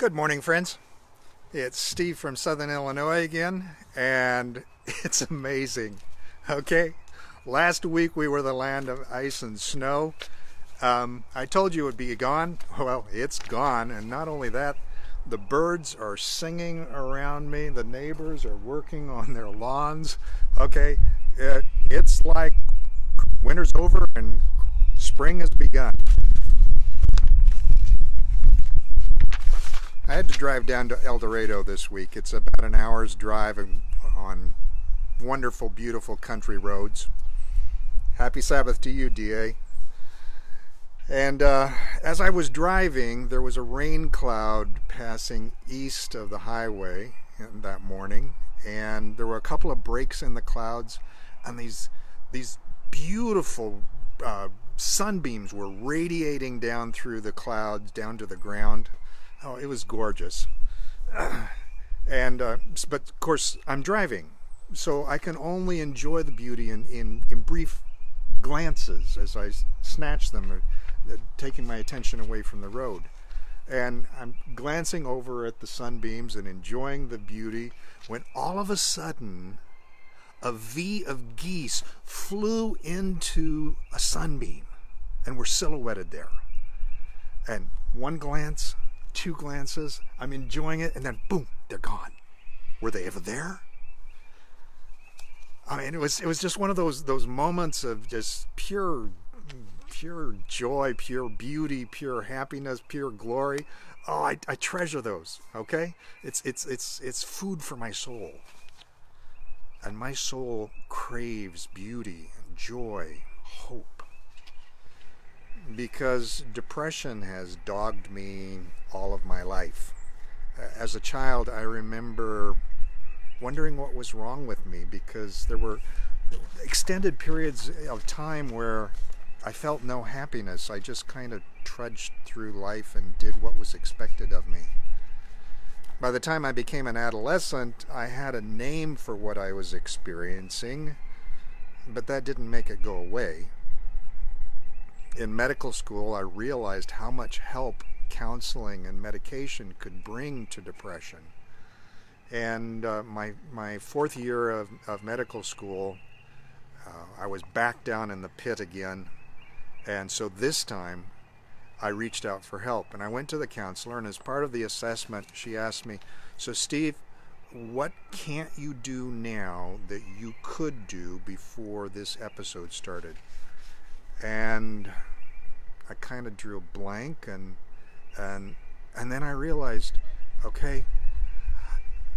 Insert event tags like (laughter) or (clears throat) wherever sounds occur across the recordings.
Good morning, friends. It's Steve from Southern Illinois again, and (laughs) it's amazing. Okay, last week we were the land of ice and snow. Um, I told you it would be gone. Well, it's gone, and not only that, the birds are singing around me. The neighbors are working on their lawns. Okay, it, it's like winter's over and spring has begun. I had to drive down to Eldorado this week. It's about an hour's drive on wonderful, beautiful country roads. Happy Sabbath to you, DA. And uh, as I was driving, there was a rain cloud passing east of the highway that morning, and there were a couple of breaks in the clouds, and these these beautiful uh, sunbeams were radiating down through the clouds down to the ground. Oh, it was gorgeous. (clears throat) and uh, but of course I'm driving, so I can only enjoy the beauty in in, in brief glances as I snatch them, uh, taking my attention away from the road. And I'm glancing over at the sunbeams and enjoying the beauty when all of a sudden a V of geese flew into a sunbeam and were silhouetted there. And one glance, two glances, I'm enjoying it, and then boom, they're gone. Were they ever there? I mean, it was it was just one of those those moments of just pure pure joy, pure beauty, pure happiness, pure glory. Oh, I, I treasure those. Okay, it's it's it's it's food for my soul, and my soul craves beauty, joy, hope because depression has dogged me all of my life. Uh, as a child, I remember wondering what was wrong with me because there were extended periods of time where I felt no happiness. I just kind of trudged through life and did what was expected of me. By the time I became an adolescent, I had a name for what I was experiencing, but that didn't make it go away in medical school, I realized how much help counseling and medication could bring to depression. And uh, my, my fourth year of, of medical school, uh, I was back down in the pit again. And so this time, I reached out for help. And I went to the counselor, and as part of the assessment, she asked me, So, Steve, what can't you do now that you could do before this episode started? And I kind of drew a blank and and and then I realized okay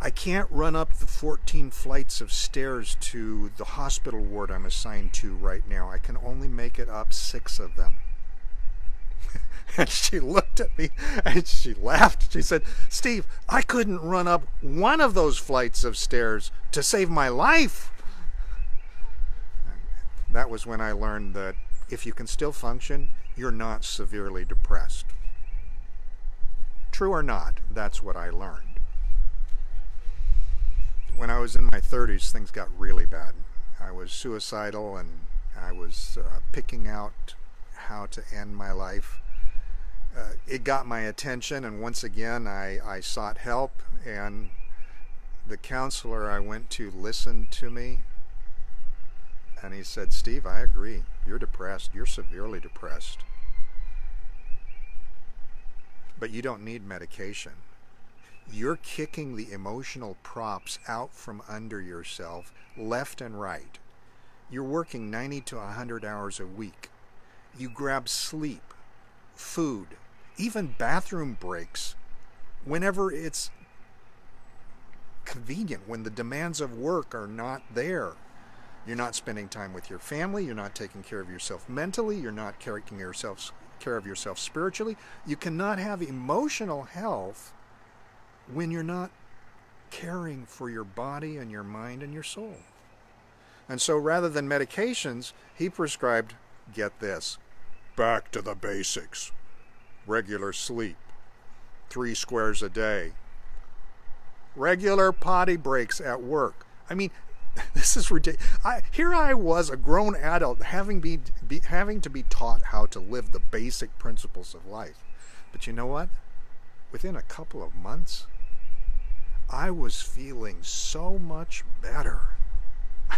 I can't run up the 14 flights of stairs to the hospital ward I'm assigned to right now. I can only make it up 6 of them. (laughs) and she looked at me and she laughed. She said, Steve, I couldn't run up one of those flights of stairs to save my life. And that was when I learned that if you can still function, you're not severely depressed. True or not, that's what I learned. When I was in my 30s, things got really bad. I was suicidal and I was uh, picking out how to end my life. Uh, it got my attention, and once again, I, I sought help, and the counselor I went to listened to me and he said, Steve, I agree. You're depressed. You're severely depressed. But you don't need medication. You're kicking the emotional props out from under yourself left and right. You're working 90 to 100 hours a week. You grab sleep, food, even bathroom breaks whenever it's convenient, when the demands of work are not there. You're not spending time with your family. You're not taking care of yourself mentally. You're not taking yourself, care of yourself spiritually. You cannot have emotional health when you're not caring for your body and your mind and your soul. And so rather than medications, he prescribed get this back to the basics regular sleep, three squares a day, regular potty breaks at work. I mean, (laughs) this is ridiculous. I, here I was, a grown adult, having be, be, having to be taught how to live the basic principles of life. But you know what? within a couple of months, I was feeling so much better. (laughs)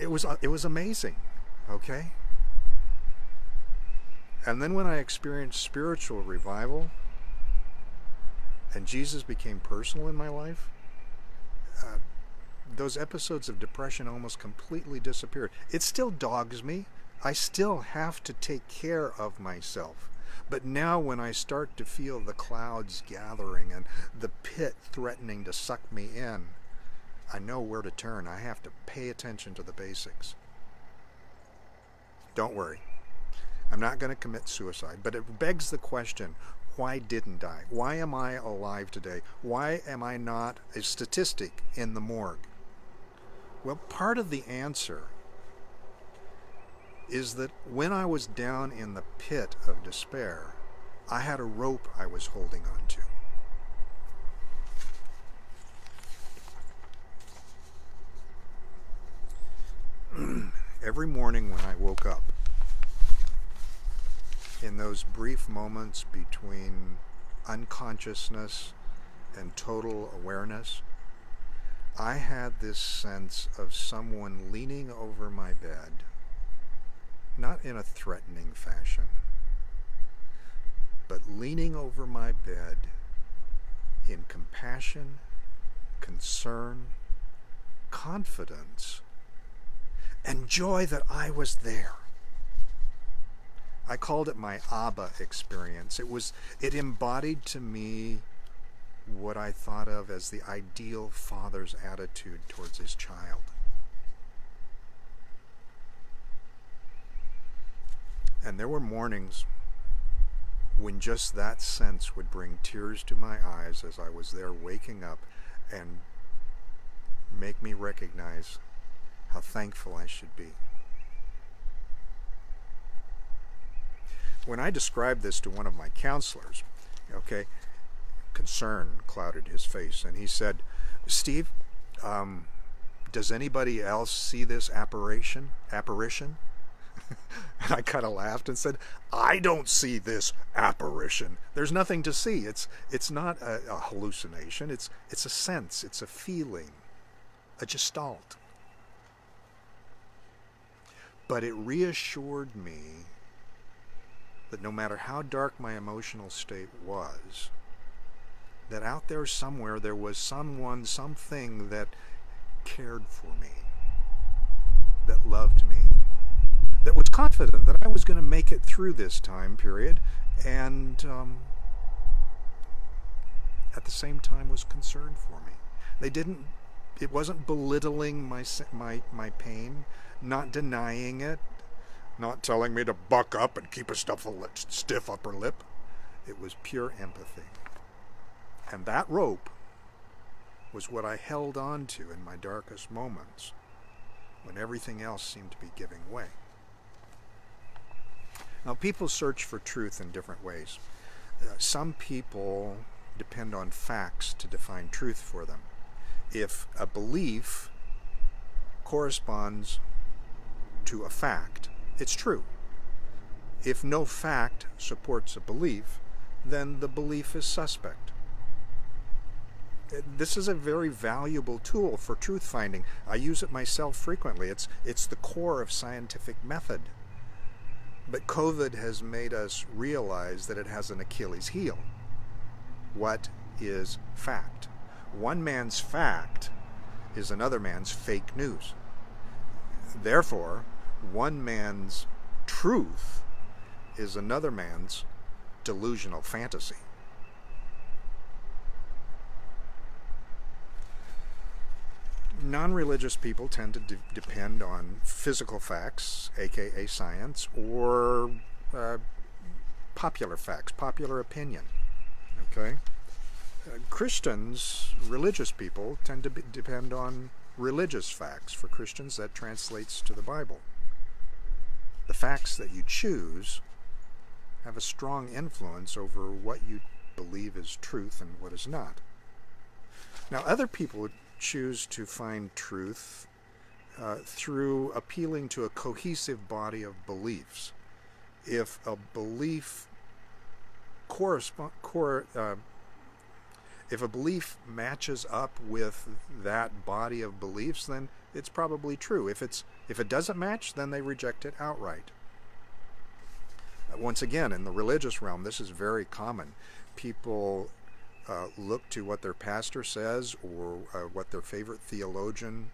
it was it was amazing, okay? And then when I experienced spiritual revival and Jesus became personal in my life, uh, those episodes of depression almost completely disappeared. It still dogs me. I still have to take care of myself. But now, when I start to feel the clouds gathering and the pit threatening to suck me in, I know where to turn. I have to pay attention to the basics. Don't worry. I'm not going to commit suicide, but it begs the question why didn't I? Why am I alive today? Why am I not a statistic in the morgue? Well, part of the answer is that when I was down in the pit of despair, I had a rope I was holding on to. (clears throat) Every morning when I woke up, in those brief moments between unconsciousness and total awareness, I had this sense of someone leaning over my bed, not in a threatening fashion, but leaning over my bed in compassion, concern, confidence, and joy that I was there. I called it my Abba experience. It was it embodied to me what I thought of as the ideal father's attitude towards his child. And there were mornings when just that sense would bring tears to my eyes as I was there waking up and make me recognize how thankful I should be. When I described this to one of my counselors, okay, concern clouded his face, and he said, Steve, um, does anybody else see this apparition? Apparition? (laughs) and I kind of laughed and said, I don't see this apparition. There's nothing to see. It's it's not a, a hallucination. It's it's a sense. It's a feeling, a gestalt. But it reassured me that no matter how dark my emotional state was, that out there somewhere there was someone, something that cared for me, that loved me, that was confident that I was going to make it through this time period, and um, at the same time was concerned for me. They didn't. It wasn't belittling my my my pain, not denying it, not telling me to buck up and keep a stiff upper lip. It was pure empathy. And that rope was what I held on to in my darkest moments when everything else seemed to be giving way. Now, people search for truth in different ways. Uh, some people depend on facts to define truth for them. If a belief corresponds to a fact, it's true. If no fact supports a belief, then the belief is suspect this is a very valuable tool for truth finding. I use it myself frequently. It's it's the core of scientific method. But COVID has made us realize that it has an Achilles heel. What is fact? One man's fact is another man's fake news. Therefore, one man's truth is another man's delusional fantasy. Non religious people tend to de- depend on physical facts, aka science, or uh, popular facts, popular opinion. Okay? Uh, Christians, religious people, tend to be- depend on religious facts. For Christians, that translates to the Bible. The facts that you choose have a strong influence over what you believe is truth and what is not. Now, other people choose to find truth uh, through appealing to a cohesive body of beliefs. If a belief correspond, cor, uh, if a belief matches up with that body of beliefs, then it's probably true. If it's if it doesn't match, then they reject it outright. Uh, once again, in the religious realm, this is very common. People uh, look to what their pastor says or uh, what their favorite theologian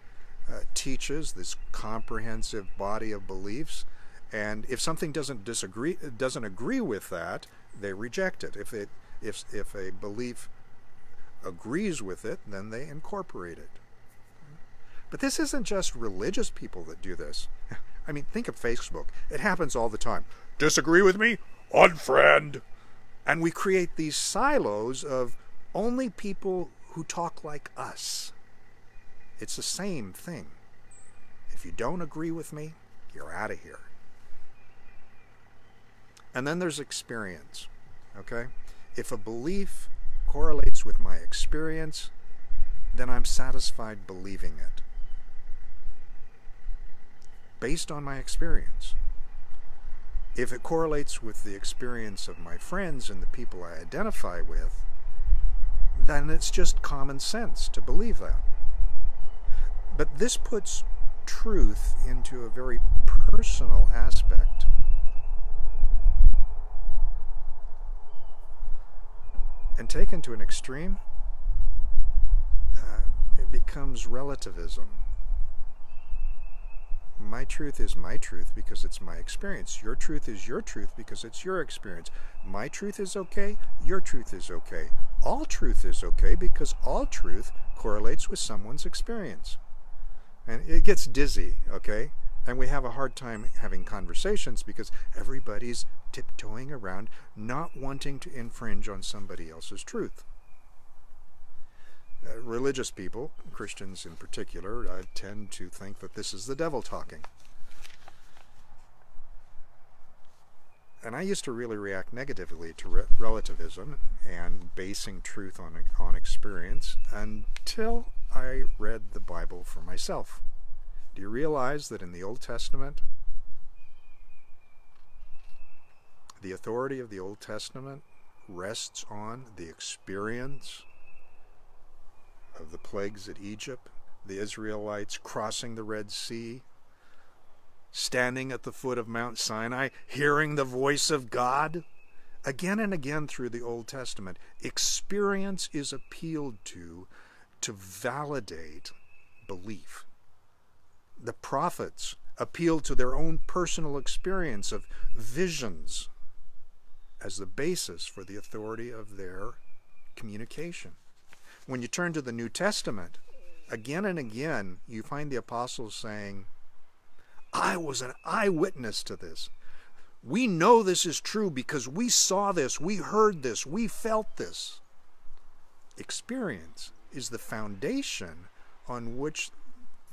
uh, teaches, this comprehensive body of beliefs, and if something doesn't disagree, doesn't agree with that, they reject it. If it if if a belief agrees with it, then they incorporate it. But this isn't just religious people that do this. (laughs) I mean, think of Facebook. It happens all the time. Disagree with me? Unfriend. And we create these silos of only people who talk like us. It's the same thing. If you don't agree with me, you're out of here. And then there's experience. Okay? If a belief correlates with my experience, then I'm satisfied believing it. Based on my experience. If it correlates with the experience of my friends and the people I identify with, then it's just common sense to believe that. But this puts truth into a very personal aspect. And taken to an extreme, uh, it becomes relativism. My truth is my truth because it's my experience. Your truth is your truth because it's your experience. My truth is okay, your truth is okay. All truth is okay because all truth correlates with someone's experience. And it gets dizzy, okay? And we have a hard time having conversations because everybody's tiptoeing around, not wanting to infringe on somebody else's truth. Uh, religious people, Christians in particular, uh, tend to think that this is the devil talking. And I used to really react negatively to re relativism and basing truth on, on experience until I read the Bible for myself. Do you realize that in the Old Testament, the authority of the Old Testament rests on the experience of the plagues at Egypt, the Israelites crossing the Red Sea, standing at the foot of Mount Sinai, hearing the voice of God? Again and again through the Old Testament, experience is appealed to to validate belief. The prophets appeal to their own personal experience of visions as the basis for the authority of their communication. When you turn to the New Testament, again and again, you find the apostles saying, I was an eyewitness to this. We know this is true because we saw this, we heard this, we felt this. Experience is the foundation on which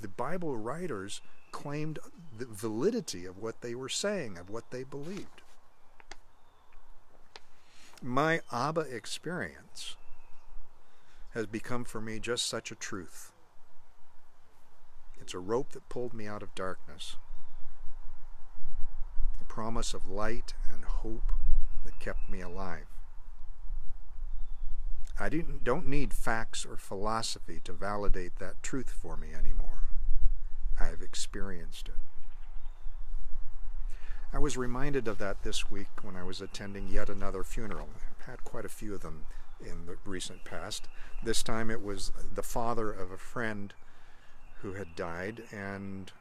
the Bible writers claimed the validity of what they were saying, of what they believed my Abba experience has become for me just such a truth. It's a rope that pulled me out of darkness, a promise of light and hope that kept me alive. I didn't, don't need facts or philosophy to validate that truth for me anymore. I have experienced it. I was reminded of that this week when I was attending yet another funeral. I've had quite a few of them in the recent past. This time it was the father of a friend who had died, and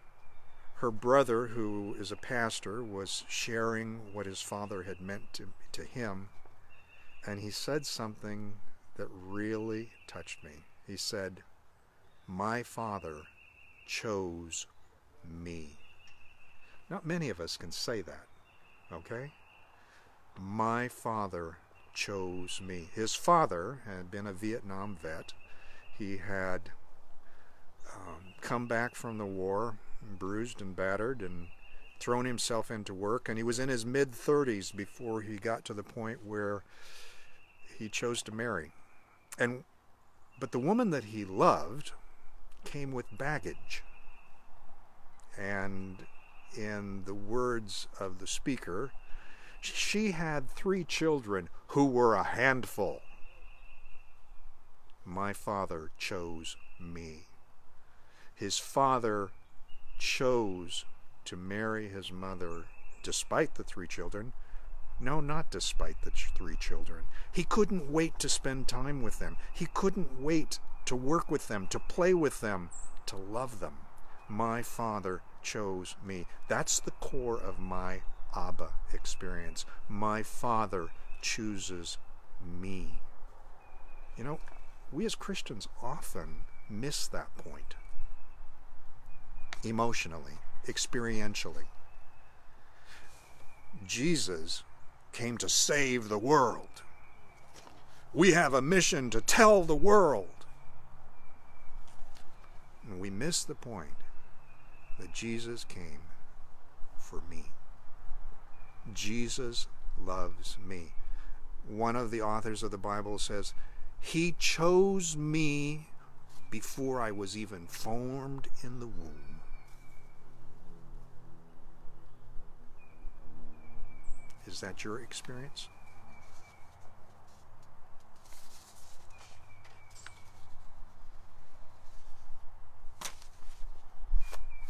her brother, who is a pastor, was sharing what his father had meant to, to him, and he said something that really touched me. He said, My father chose me. Not many of us can say that, okay? My father chose me. His father had been a Vietnam vet. He had um, come back from the war, bruised and battered, and thrown himself into work. And he was in his mid 30s before he got to the point where he chose to marry. And but the woman that he loved came with baggage. And in the words of the speaker, She had three children who were a handful. My father chose me. His father chose to marry his mother despite the three children. No, not despite the ch- three children. He couldn't wait to spend time with them. He couldn't wait to work with them, to play with them, to love them. My father chose me. That's the core of my Abba experience. My father chooses me. You know, we as Christians often miss that point emotionally, experientially. Jesus came to save the world. We have a mission to tell the world. And we miss the point that Jesus came for me. Jesus loves me. One of the authors of the Bible says, He chose me before I was even formed in the womb. Is that your experience?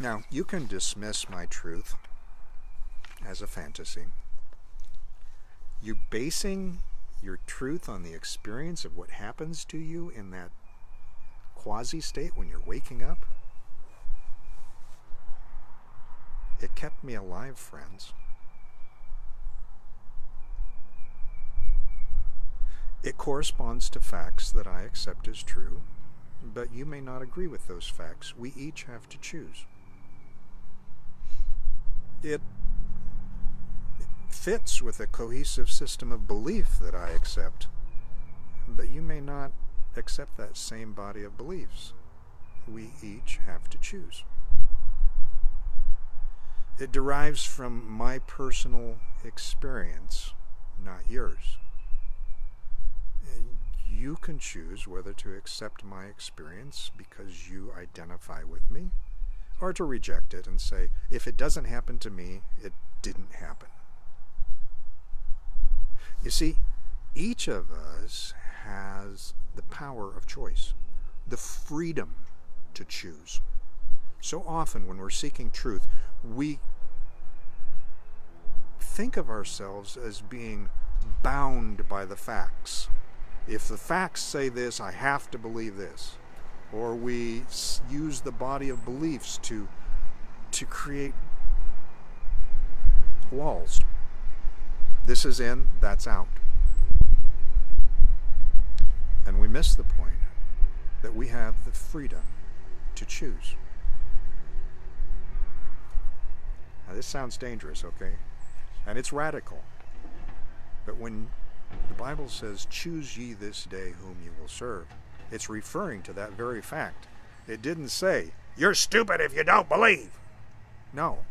Now, you can dismiss my truth as a fantasy. You basing your truth on the experience of what happens to you in that quasi state when you're waking up? It kept me alive, friends. It corresponds to facts that I accept as true, but you may not agree with those facts. We each have to choose. It fits with a cohesive system of belief that I accept, but you may not accept that same body of beliefs. We each have to choose. It derives from my personal experience, not yours you can choose whether to accept my experience because you identify with me or to reject it and say, if it doesn't happen to me, it didn't happen. You see, each of us has the power of choice, the freedom to choose. So often, when we're seeking truth, we think of ourselves as being bound by the facts if the facts say this, I have to believe this. Or we use the body of beliefs to, to create walls. This is in, that's out. And we miss the point that we have the freedom to choose. Now, this sounds dangerous, okay? And it's radical. But when the Bible says, Choose ye this day whom you will serve. It's referring to that very fact. It didn't say, You're stupid if you don't believe. No.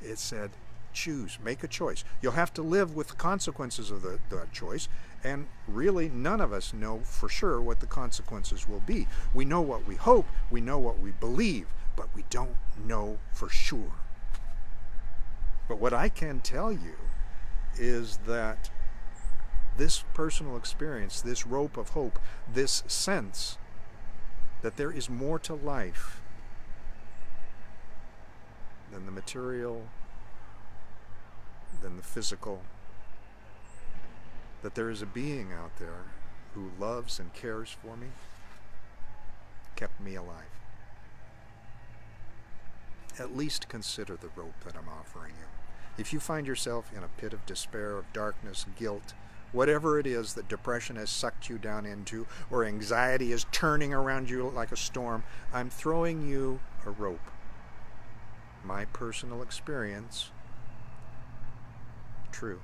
It said, Choose, make a choice. You'll have to live with the consequences of the, that choice, and really none of us know for sure what the consequences will be. We know what we hope, we know what we believe, but we don't know for sure. But what I can tell you is that this personal experience, this rope of hope, this sense that there is more to life than the material, than the physical, that there is a being out there who loves and cares for me, kept me alive. At least consider the rope that I'm offering you. If you find yourself in a pit of despair, of darkness, guilt, whatever it is that depression has sucked you down into, or anxiety is turning around you like a storm, I'm throwing you a rope. My personal experience, true.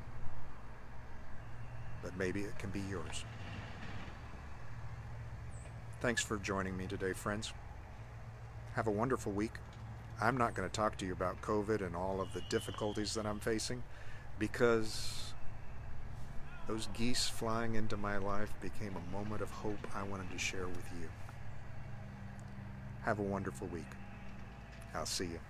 But maybe it can be yours. Thanks for joining me today, friends. Have a wonderful week. I'm not going to talk to you about COVID and all of the difficulties that I'm facing because those geese flying into my life became a moment of hope I wanted to share with you. Have a wonderful week. I'll see you.